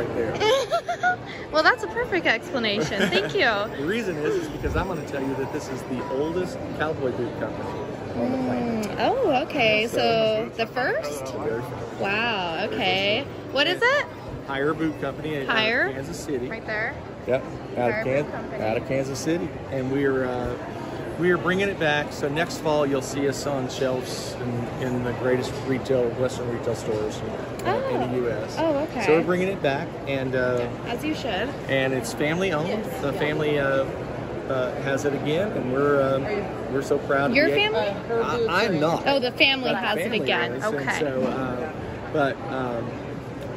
right there? well, that's a perfect explanation. Thank you. the reason is, is because I'm going to tell you that this is the oldest cowboy boot company on the planet. Mm, oh, okay. So the first? Very first. Wow. Okay. What is it? Hyer Boot Company out of Hyer? Kansas City. Right there. Yep, out Hyer of, Boot Kan- Company. out of Kansas City, and we're uh, we are bringing it back. So next fall, you'll see us on shelves in, in the greatest retail Western retail stores in, in Oh. the U.S. Oh, okay. So we're bringing it back, and uh, As you should. and it's family owned. The family uh, uh, has it again, and we're um, we're so proud. Your family? I, I'm not. Oh, the family has it again. is, Okay. So, uh, but um,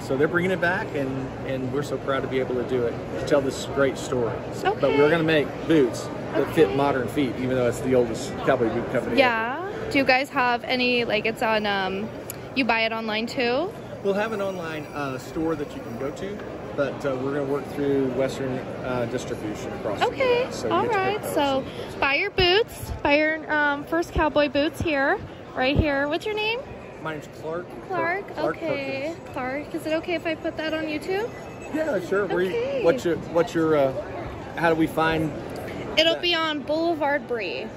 so they're bringing it back, and and we're so proud to be able to do it to tell this great story. So- But we're going to make boots that fit modern feet, even though it's the oldest cowboy boot company. Yeah. Do you guys have any, like it's on, um, you buy it online too? We'll have an online uh, store that you can go to, but uh, we're going to work through Western uh, distribution across. Okay. So All get to pick right. So buy your boots. Buy your um, first cowboy boots here, right here. What's your name? my name's Clark. Clark. Clark okay. Perkins. Clark. Is it okay if I put that on YouTube? Yeah, sure. Where you- Okay. what's your what's your uh, how do we find? It'll That- be on Boulevard Brie.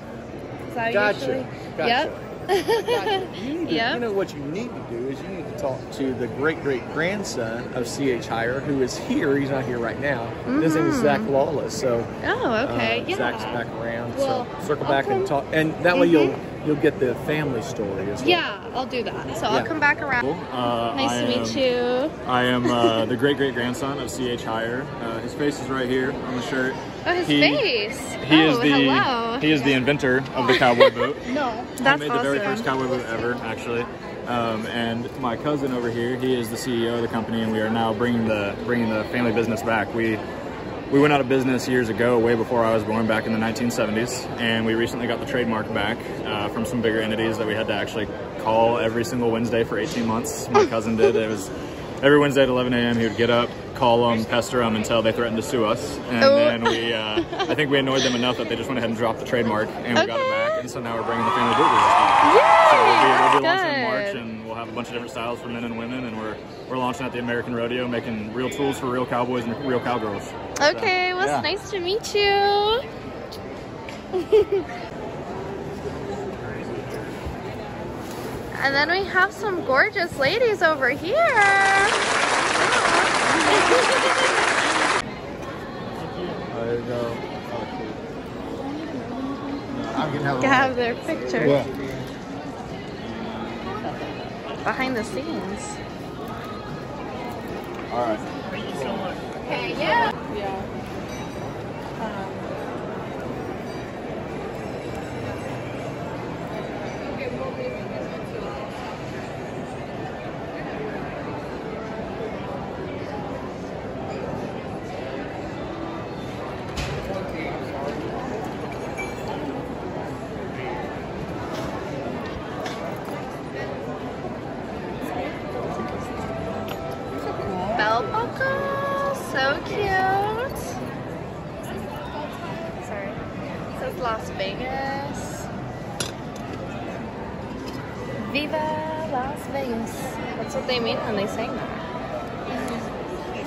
Gotcha. usually? Gotcha. Yep. Gotcha. You, to, Yep. you know what you need to do is you need to talk to the great great grandson of C.H. Hyer, who is here. He's not here right now. His name is Zach Lawless. So Oh, okay. uh, yeah. Zach's back around. Well, so circle I'll back and talk, and that way you'll Mhm. you'll get the family story as well. Yeah, I'll do that. So Yeah. I'll come back around. Uh, Nice I to meet you. I am uh, the great great grandson of C.H. Hyer. Uh, his face is right here on the shirt. Oh, his He- face. He oh, is the hello. he is the inventor of the cowboy boot. no, he that's made awesome. the very first cowboy boot ever, actually. Um, and my cousin over here, he is the CEO of the company, and we are now bringing the bringing the family business back. We we went out of business years ago, way before I was born, back in the 1970s, and we recently got the trademark back uh, from some bigger entities that we had to actually call every single Wednesday for 18 months. My cousin did. It was every Wednesday at 11 a.m. He would get up, call them, pester them until they threatened to sue us, and Oh. then we uh, I think we annoyed them enough that they just went ahead and dropped the trademark, and we got it back. And so now we're bringing the family boot business. So we'll be, we'll be launching in March, and we'll have a bunch of different styles for men and women, and we're we're launching at the American Rodeo, making real tools for real cowboys and real cowgirls. Okay, well, yeah. it's nice to meet you. and then we have some gorgeous ladies over here. There you go. I'm gonna have to have their picture Yeah. behind the scenes. All right. Okay, yeah. Bell so cute. Sorry, it says Las Vegas. Viva Las Vegas. That's what they mean when they sing that. It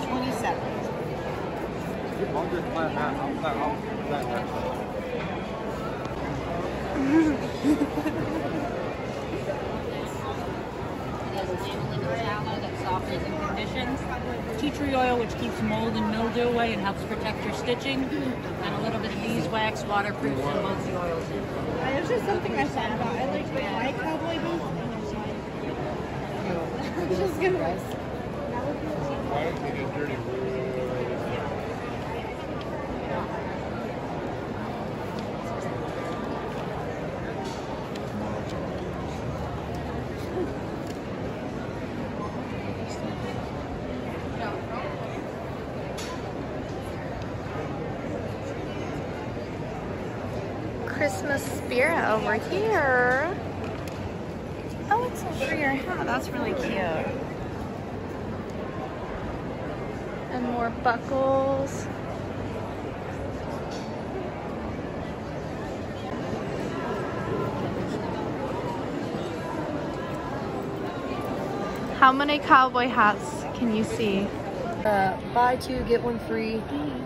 has aniline tallow that softens and conditions. Tea tree oil, which keeps mold and mildew away and helps protect your stitching. And a little bit of beeswax, waterproof, and molds the oils in. There's just something I thought about. I like the white cowboy boots and there's like. I'm just gonna. Christmas spirit over here. Oh, it's over your hat. That's really cute. And more buckles. How many cowboy hats can you see? Uh, buy two, get one free.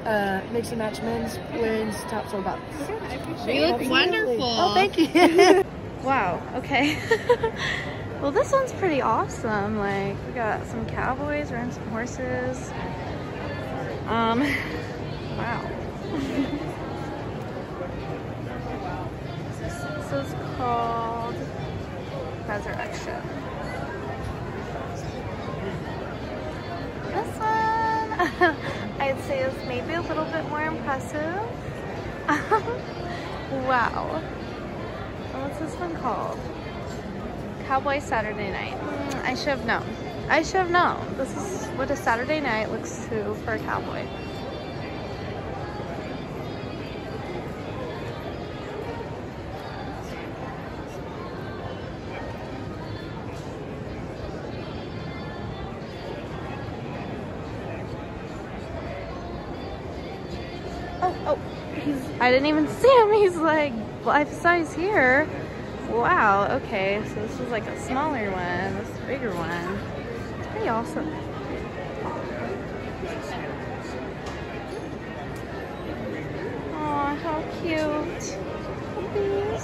Uh, mix and match men's, women's, top four bottoms. You look wonderful. Oh, thank you. Wow, okay. well, this one's pretty awesome. Like, we got some cowboys, we're some horses. Um, wow. this is called Resurrection. This one, I'd say is maybe a little bit more impressive. wow. What's this one called? Cowboy Saturday Night. Mm, I should have known. I should have known. This is what a Saturday night looks to for a cowboy. I didn't even see him. He's like life size here. Wow, okay, so this is like a smaller one, this is a bigger one. It's pretty awesome. Aw, how cute. Puppies.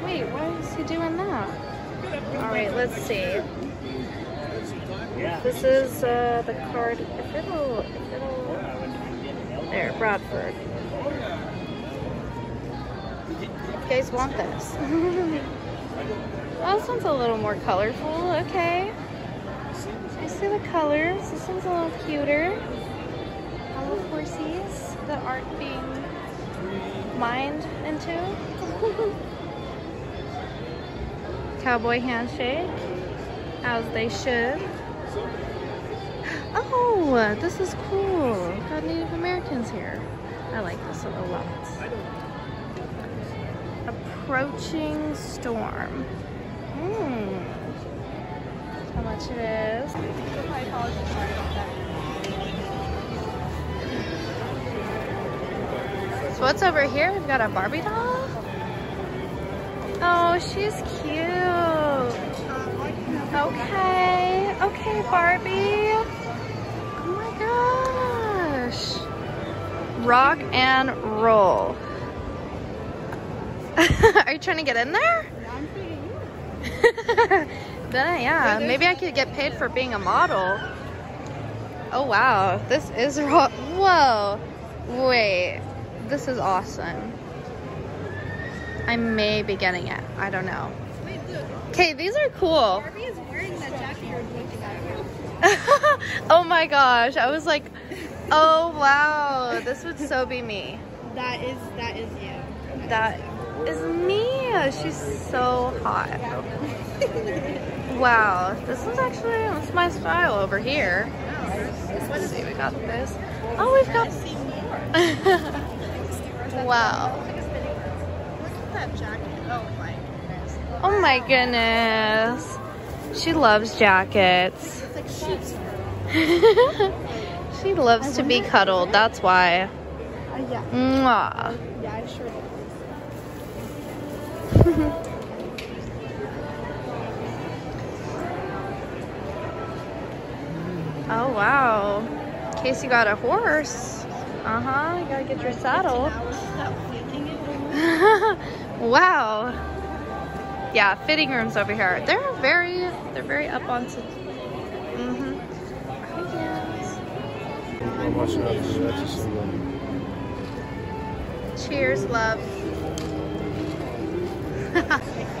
Wait, why is he doing that? All right, let's see. This is uh, the card. If it'll, if it'll, there, Bradford. You guys want this? oh, this one's a little more colorful. Okay. I see the colors. This one's a little cuter. I love horsies that aren't being mined into. Cowboy handshake, as they should. Oh, this is cool. Got Native Americans here. I like this a lot. Approaching storm. Hmm. How much it is. So what's over here? We've got a Barbie doll. Oh, she's cute. Okay, okay, Barbie. Oh my gosh. Rock and roll. Are you trying to get in there? then, yeah, maybe I could get paid for being a model. Oh wow, this is rock. Whoa, wait, this is awesome. I may be getting it. I don't know. Okay, these are cool. Is wearing that jacket you're looking at. oh my gosh. I was like, oh wow, this would so be me. That is that is you. That is me. She's so hot. Wow, this one's actually, that's my style over here. Let's see, we got this. Oh, we've got, wow. Look at that jacket. Oh my goodness. Oh She loves jackets. She loves to be cuddled, that's why. yeah. Mwah. Oh wow. Casey got a horse. Uh-huh, you gotta get your saddle. wow. Yeah, fitting rooms over here. They're very, they're very up on. Mm-hmm. Cheers, love.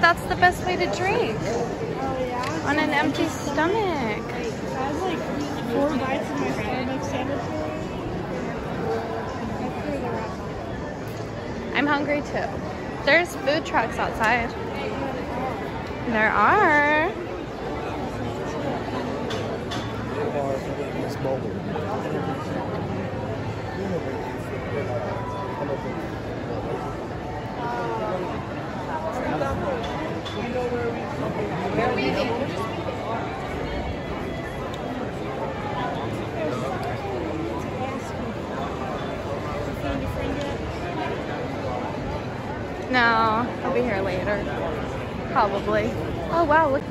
that's the best way to drink Oh yeah. on an empty stomach. Sounds like four bites of my Starbucks sandwich. I'm hungry too. There's food trucks outside. There are. No, I'll be here later. Probably. Oh wow, look.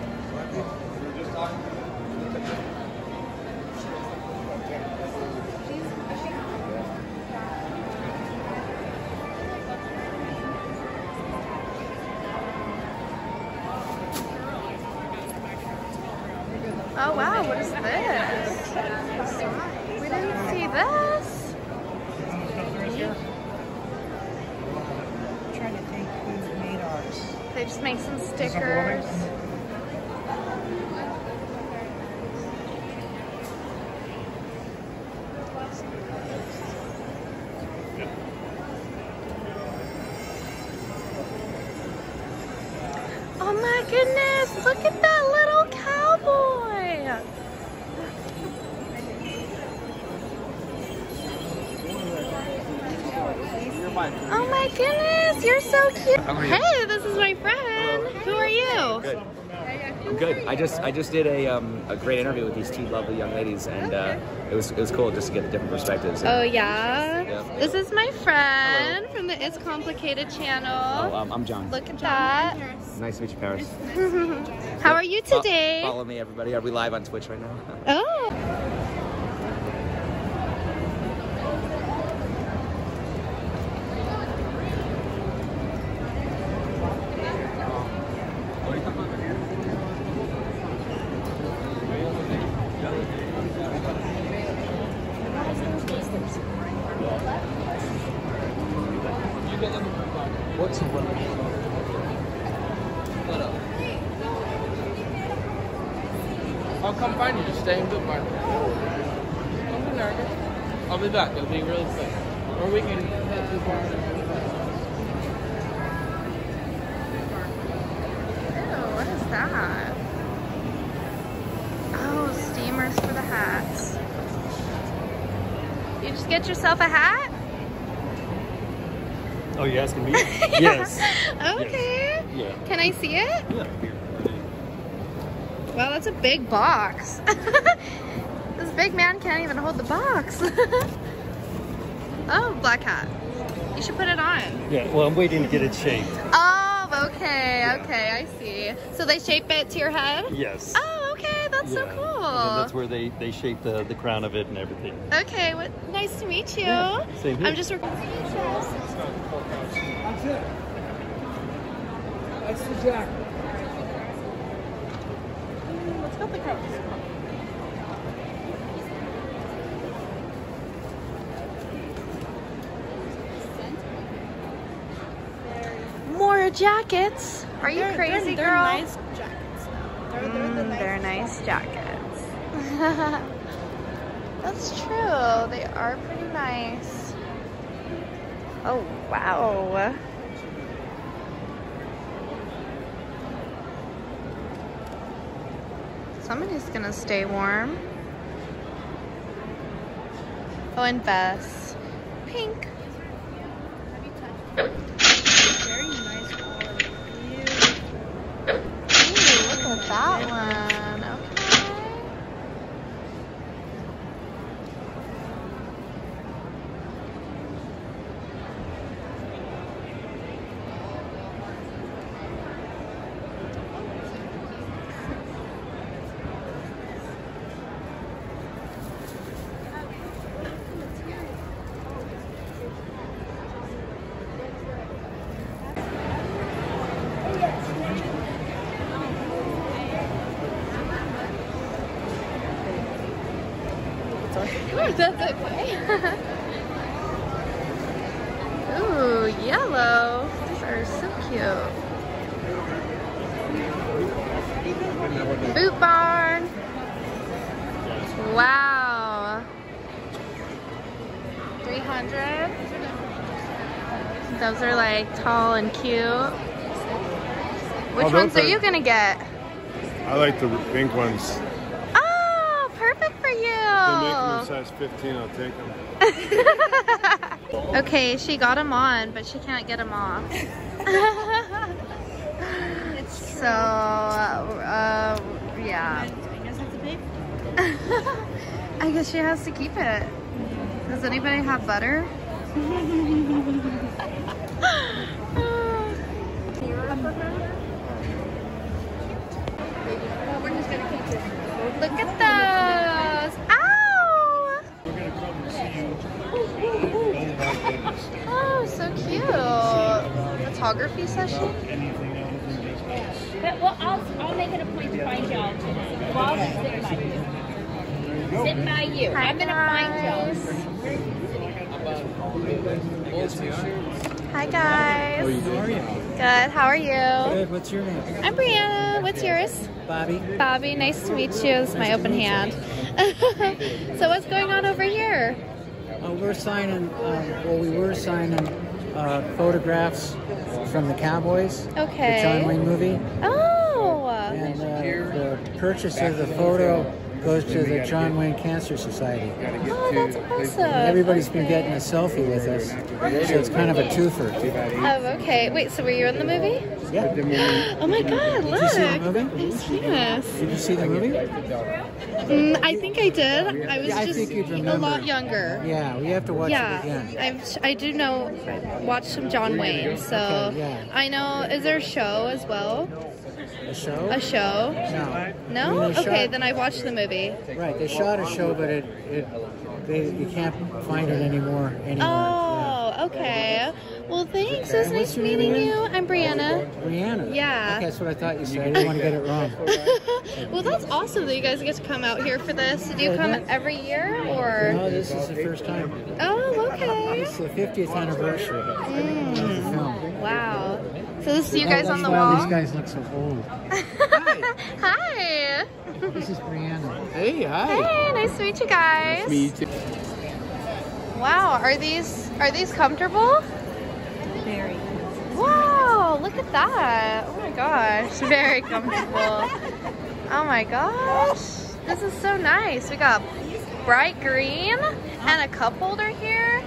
Oh my goodness, you're so cute. How you? Hey, this is my friend. Who are you? Good. I'm good. I just I just did a um, a great interview with these two lovely young ladies, and uh, it was it was cool just to get the different perspectives. Oh yeah? Yeah. This is my friend from the It's Complicated Oh, channel. um, I'm John. Look at that. Nice to meet you, Paris. How are you today? follow me, everybody. Are we live on Twitch right now? Oh. What's I'll come find you. Just stay in good bar. Don't be nervous. I'll be back. It'll be really quick. Or we can hit the bar. Ew, what is that? Oh, steamers for the hats. You just get yourself a hat? Oh, you asking me? yes. Okay. Yeah. Can I see it? Yeah. here. Wow, that's a big box. this big man can't even hold the box. oh, black hat. You should put it on. Yeah. Well, I'm waiting to get it shaped. Oh, okay, okay, I see. So they shape it to your head? Yes. Oh, okay, that's so cool. And that's where they they shape the the crown of it and everything. Okay, what, nice to meet you. Yeah, same here. I'm just recording. That's it. That's the jacket. Let's go the coats. More jackets. Are you They're- crazy, they're, girl? They're nice Mm, they're nice jackets. That's true. They are pretty nice. Oh, wow. Somebody's gonna stay warm. Oh, and vests. Pink. Boot barn. Wow. 300. Those are like tall and cute. Which oh, ones are, are you gonna get? I like the pink ones. Oh, perfect for you. They make size 15, I'll take them. okay, she got them on, but she can't get them off. so, uh, yeah. I guess that's a pay. I guess she has to keep it. Does anybody have butter? Look at those! Ow! Oh, so cute. Photography session? But, well, I'll, I'll make it a point to find y'all today. Well, I'll sit by you. Sit by you. I'm gonna find y'all. Hi guys. How are you? Good. How are you? Good. What's your name? I'm Brianna. What's yours? Bobby. Bobby. Nice to meet you. This is my open hand. so what's going on over here? Uh, we're signing. Um, well, we were signing uh, photographs from the Cowboys. Okay. The John Wayne movie. Oh. And uh, the purchase of the photo goes to the John Wayne Cancer Society. Oh, that's awesome. Everybody's been getting a selfie with us, so it's kind of a twofer. Oh, okay. Wait, so were you in the movie? Yeah. Oh my god, look. Did you see the movie? It's famous. Did you see the movie? Mm, I think I did. I was Yeah, just a lot younger. Yeah, we have to watch yeah, it again. I've, I do know, I watched some John Wayne, so Okay, yeah. I know. Is there a show as well? A show? A show? No. No? I mean, Okay, shot- then I watched the movie. Right, they shot a show, but it, it they, you can't find it anymore. Anymore. Oh, okay. Well, thanks. It was And nice meeting you. I'm Brianna. Brianna. Yeah. Okay, that's what I thought you said. I didn't want to get it wrong. well, that's awesome that you guys get to come out here for this. Do you come every year or? No, this is the first time. Oh, okay. It's the 50th anniversary mm. of the film. Wow. So this is you guys That's on the why wall? These guys look so old. Hi. This is Brianna. Hey, hi. Hey, nice to meet you guys. Me too. Wow, are these are these comfortable? Wow, look at that. Oh my gosh, very comfortable. Oh my gosh, this is so nice. We got bright green and a cup holder here.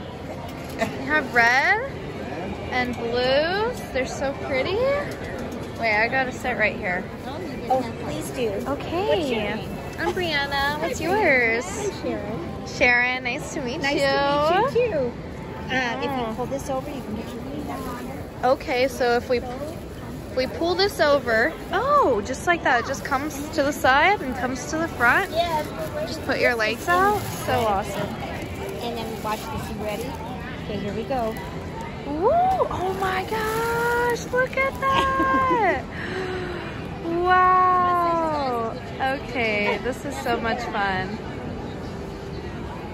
We have red and blues. They're so pretty. Wait, I gotta sit right here. Oh, please do. Okay. What's your name? I'm Brianna. What's yours? I'm Sharon. Sharon, nice to meet Nice you. Nice to meet you too. Uh, if you pull this over, you can get your knee down on it. Okay, so if we if we pull this over, oh, just like that, it just comes to the side and comes to the front. Yeah. Just put your legs out. So awesome. And then watch this. You ready? Okay, here we go. Woo! Oh my gosh, look at that! wow. Okay, this is so much fun.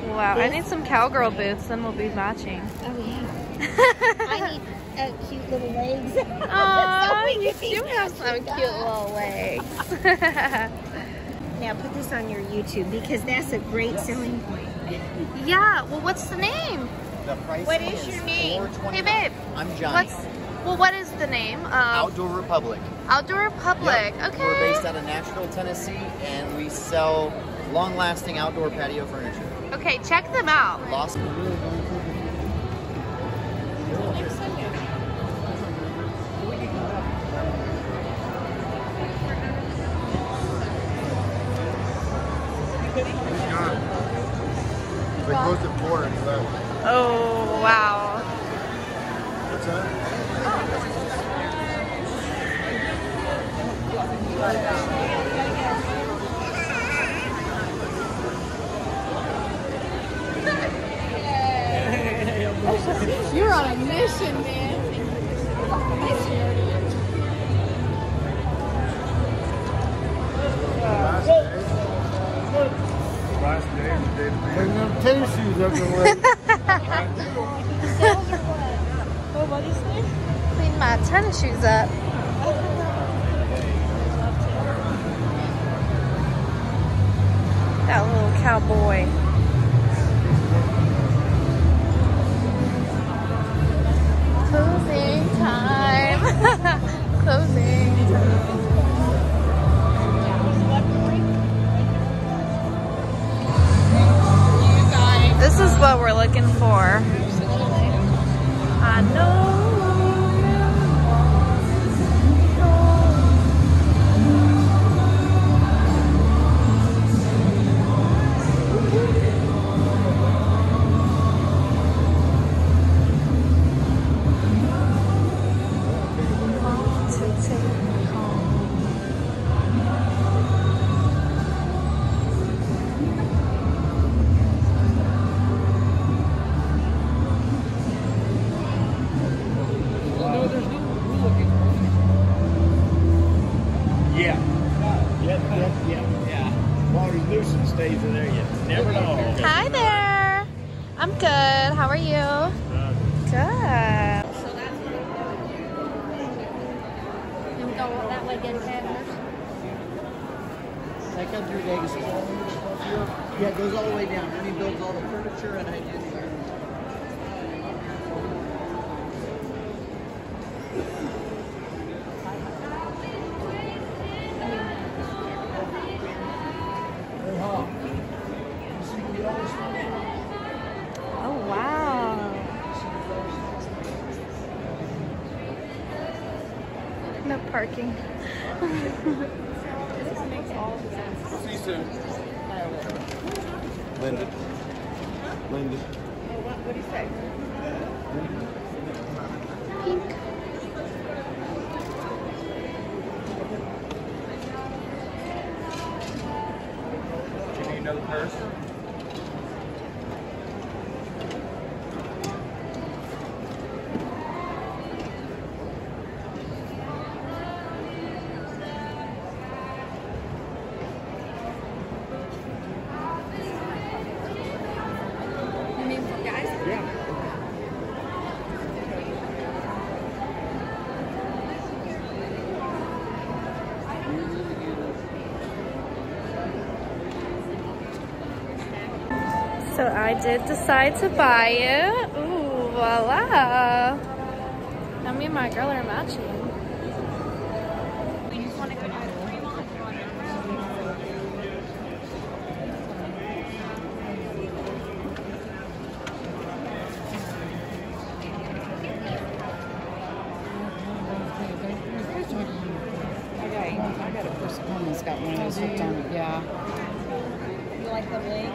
Wow, I need some cowgirl boots, then we'll be matching. Oh yeah. I need uh, cute little legs. Aw, So you do have some matching. cute little legs. Now put this on your YouTube because that's a great selling point. yeah, well, what's the name? The price What is your name? Hey, babe. I'm Johnny. What's well? What is the name of Outdoor Republic. Outdoor Republic? Yep. Okay. We're based out of Nashville, Tennessee, and we sell long-lasting outdoor patio furniture. Okay, check them out. Lost. You're on a mission, man. Last day and the day to. Bring them tennis shoes up the way. Clean my tennis shoes up. That little cowboy. Looking for. Linda. Linda. What do you say? Pink. Do you need another purse? I did decide to buy it. Ooh, voila. Now me and my girl are matching. We just want to go to I got, a person home that's got one of those hooked on it, yeah. You like the wig?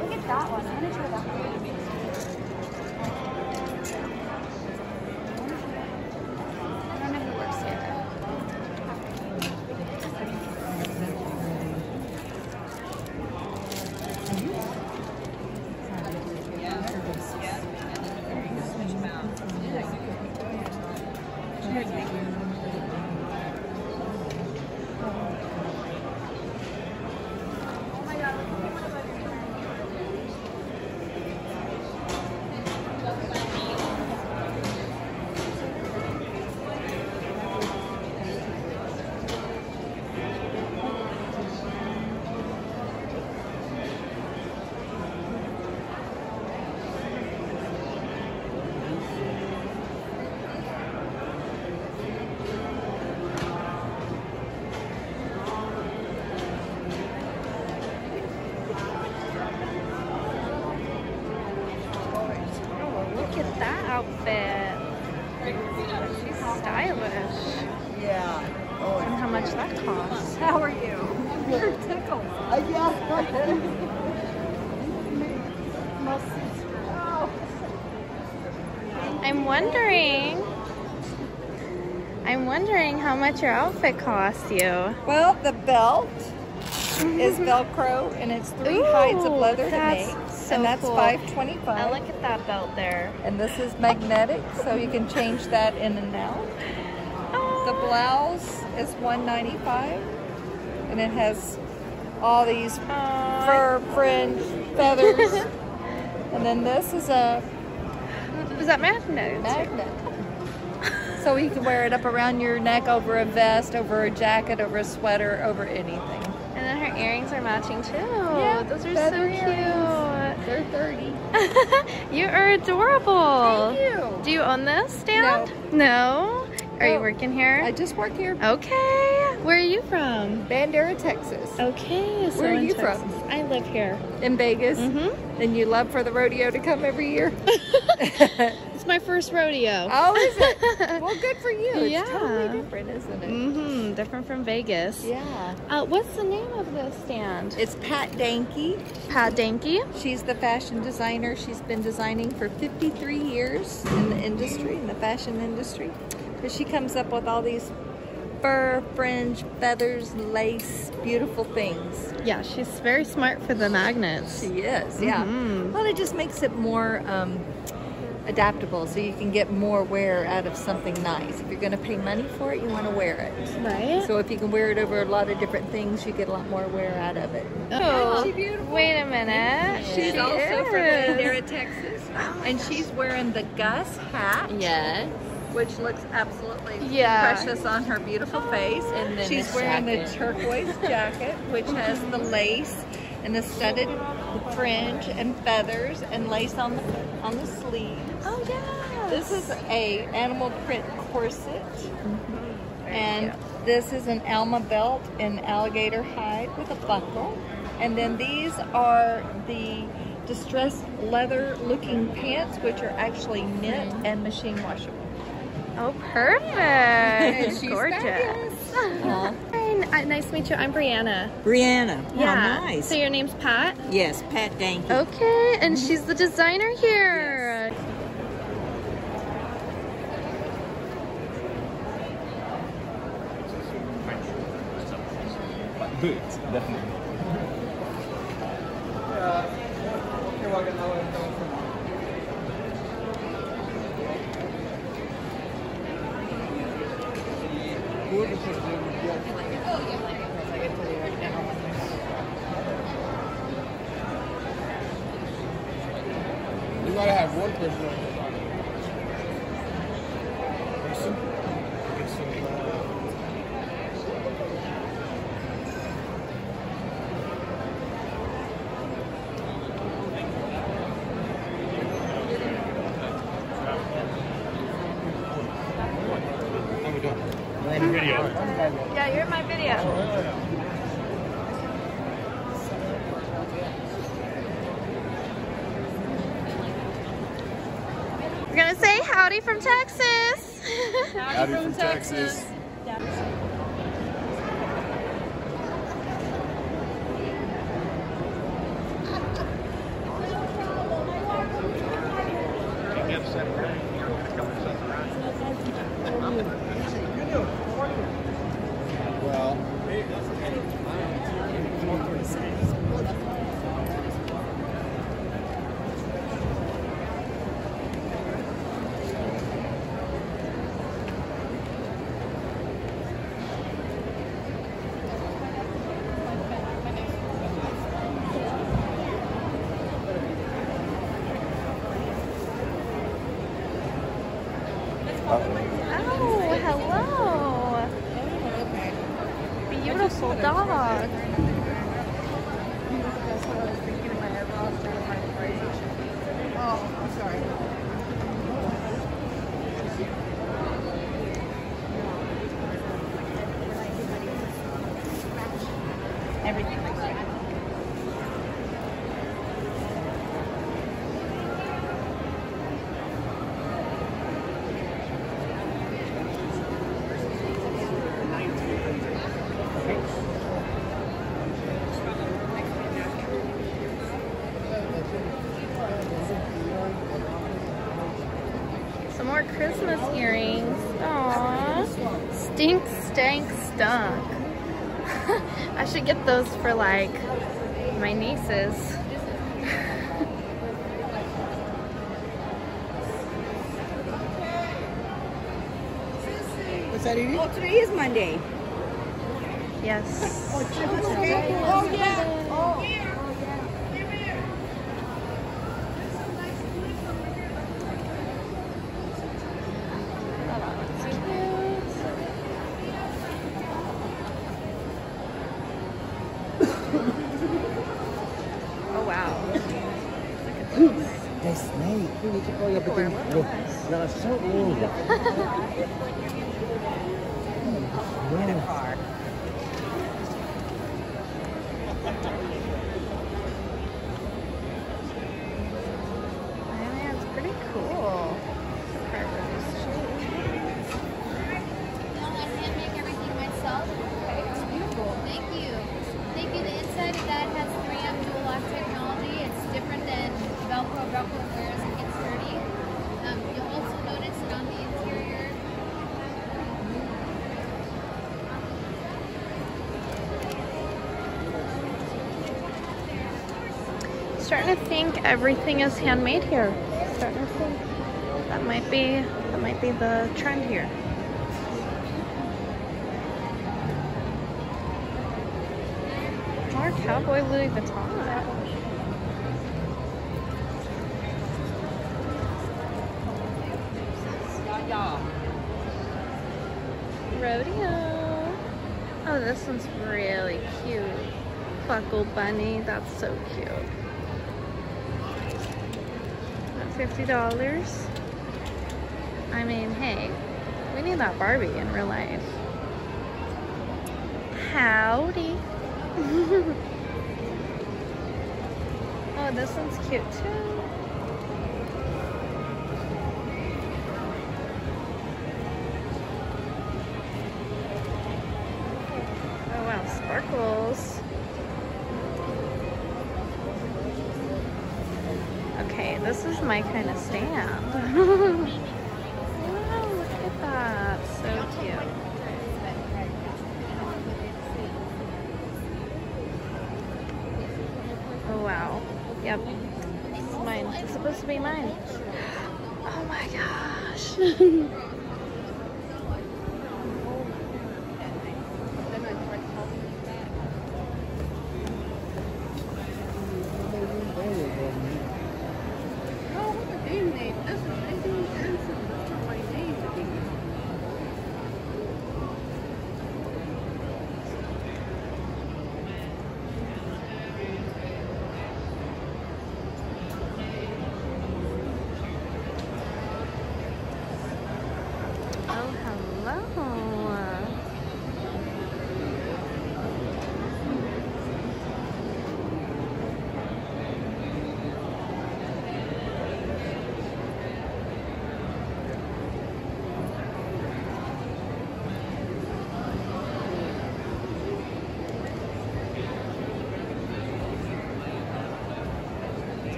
Look at that one. I'm gonna try that one. I don't know who works here. Oh, look at that outfit. She's stylish. Yeah. Oh, and how much that costs. How are you? You're tickled. Uh, yeah. My sister. Oh. I'm wondering. I'm wondering how much your outfit cost you. Well, the belt is Velcro, and it's three hides of leather to make, so and that's cool. five twenty-five. I look at that belt there. And this is magnetic, so you can change that in and out. The oh. blouse is one ninety-five, and it has all these fur, fringe, feathers. and then this is a is that magnet? Magnet. So you can wear it up around your neck, over a vest, over a jacket, over a sweater, over anything. And then her earrings are matching too. Yeah, Those are so feather cute. They're 30. you are adorable. Thank you. Do you own this stand? No. Are you Oh, working here? I just work here. Okay. Where are you from? Bandera, Texas. Okay. So Where are you Texas. from? I live here. In Vegas. Mm-hmm. And you love for the rodeo to come every year? It's my first rodeo. Oh, is it? well, good for you. It's Yeah. totally different, isn't it? Mm-hmm. Different from Vegas. Yeah. Uh, what's the name of this stand? It's Pat Dahnke. Pat Dahnke. She's the fashion designer. She's been designing for 53 years in the industry, in the fashion industry. But she comes up with all these fur, fringe, feathers, lace, beautiful things. Yeah, she's very smart for the magnets. She is, yeah. Mhm. Well, it just makes it more um, adaptable so you can get more wear out of something nice. If you're going to pay money for it, you want to wear it. Right. So if you can wear it over a lot of different things, you get a lot more wear out of it. Oh, Isn't she beautiful? wait a minute. She's She also from is. Bandera, Texas. And she's wearing the Gus hat. Yes. Which looks absolutely Yeah. precious on her beautiful face. And then she's wearing jacket. the turquoise jacket, which has the lace and the studded fringe and feathers and lace on the on the sleeves. Oh yeah. This is a animal print corset. Mm-hmm. And this is an Alma belt in alligator hide with a buckle. And then these are the distressed leather looking pants, which are actually knit mm-hmm. and machine washable. Oh, perfect. She's Gorgeous. fabulous. Hi, uh, nice to meet you. I'm Brianna. Brianna. Yeah. Oh, nice. So your name's Pat? yes, Pat Dahnke. Okay, and she's the designer here. Boots, definitely. You gotta have one person on the Person? Get some, How we doing? Video. Yeah, you're in my video. We're gonna say howdy from Texas. Howdy from Texas Oh, hello. Beautiful dog. Oh, I'm sorry. Everything like that. Some more Christmas earrings. Aww. Stink, stank, stunk. I should get those for like my nieces. What's that, Edie? Oh, today is Monday. Yes. Oh, oh yeah. So old. Starting to think everything is handmade here. Starting to think that might be that might be the trend here. More cowboy Louis Vuitton. Rodeo. Oh, this one's really cute. Buckle bunny. That's so cute. That's fifty dollars. I mean, hey, we need that Barbie in real life. Howdy. oh, this one's cute too. Yep. Is mine. It's supposed to be mine. Oh my gosh. Oh, hello.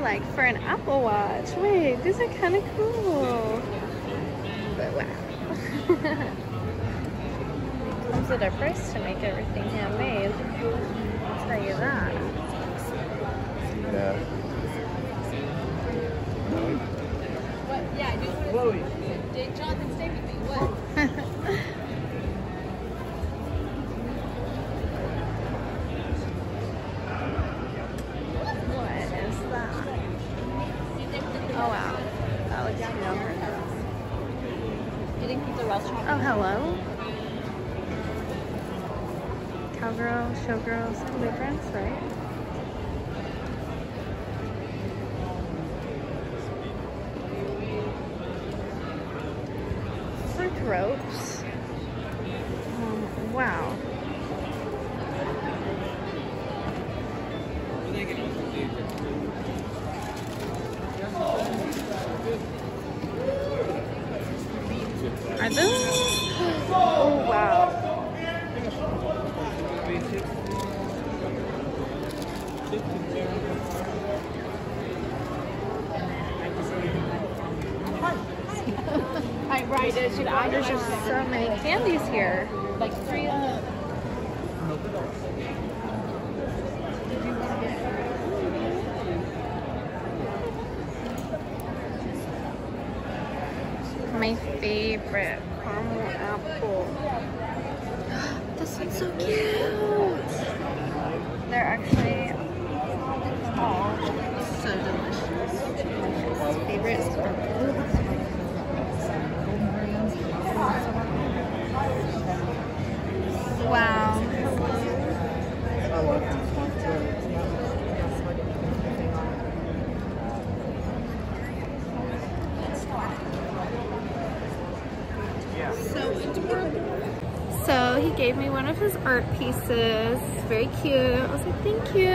Like for an Apple Watch. Wait, these are kind of cool. But wow. Comes at a price to make everything handmade. I'll tell you that. Yeah. What? Yeah, I do want to. Did Jonathan stay Some difference, right? Fruit ropes. Um, wow. Are those? Oh wow. I right. It should I There's just so many candies here. like three of them. My favorite caramel apple. This one's so cute. They're actually all so delicious. Delicious. Favorite is Wow. So adorable. So he gave me one of his art pieces. Very cute. I was like, thank you.